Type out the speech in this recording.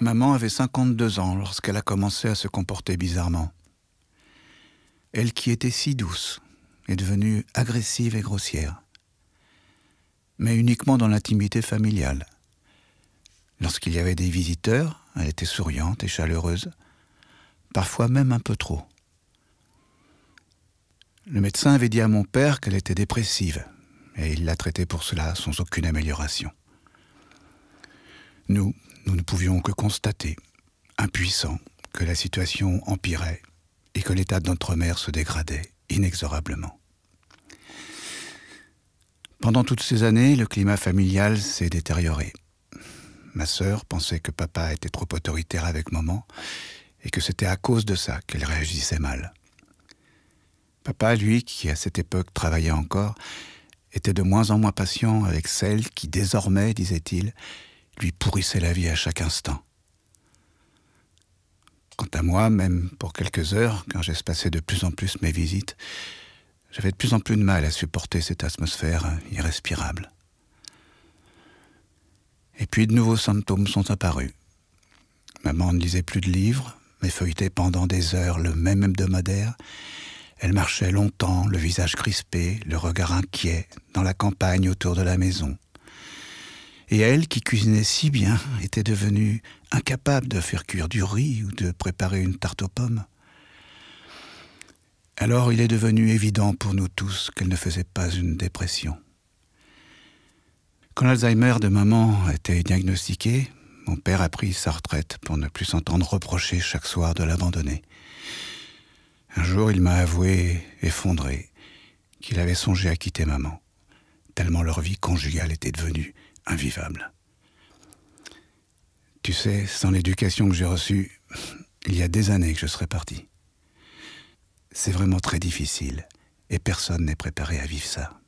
Maman avait 52 ans lorsqu'elle a commencé à se comporter bizarrement. Elle qui était si douce est devenue agressive et grossière, mais uniquement dans l'intimité familiale. Lorsqu'il y avait des visiteurs, elle était souriante et chaleureuse, parfois même un peu trop. Le médecin avait dit à mon père qu'elle était dépressive, et il l'a traitée pour cela sans aucune amélioration. Nous, nous ne pouvions que constater, impuissants, que la situation empirait et que l'état de notre mère se dégradait inexorablement. Pendant toutes ces années, le climat familial s'est détérioré. Ma sœur pensait que papa était trop autoritaire avec maman et que c'était à cause de ça qu'elle réagissait mal. Papa, lui, qui à cette époque travaillait encore, était de moins en moins patient avec celle qui désormais, disait-il, lui pourrissait la vie à chaque instant. Quant à moi, même pour quelques heures, quand j'espacais de plus en plus mes visites, j'avais de plus en plus de mal à supporter cette atmosphère irrespirable. Et puis de nouveaux symptômes sont apparus. Maman ne lisait plus de livres, mais feuilletait pendant des heures le même hebdomadaire. Elle marchait longtemps, le visage crispé, le regard inquiet, dans la campagne autour de la maison. Et elle, qui cuisinait si bien, était devenue incapable de faire cuire du riz ou de préparer une tarte aux pommes. Alors il est devenu évident pour nous tous qu'elle ne faisait pas une dépression. Quand l'Alzheimer de maman été diagnostiqué, mon père a pris sa retraite pour ne plus s'entendre reprocher chaque soir de l'abandonner. Un jour, il m'a avoué, effondré, qu'il avait songé à quitter maman, tellement leur vie conjugale était devenue tu sais, sans l'éducation que j'ai reçue, il y a des années que je serais parti. C'est vraiment très difficile, et personne n'est préparé à vivre ça.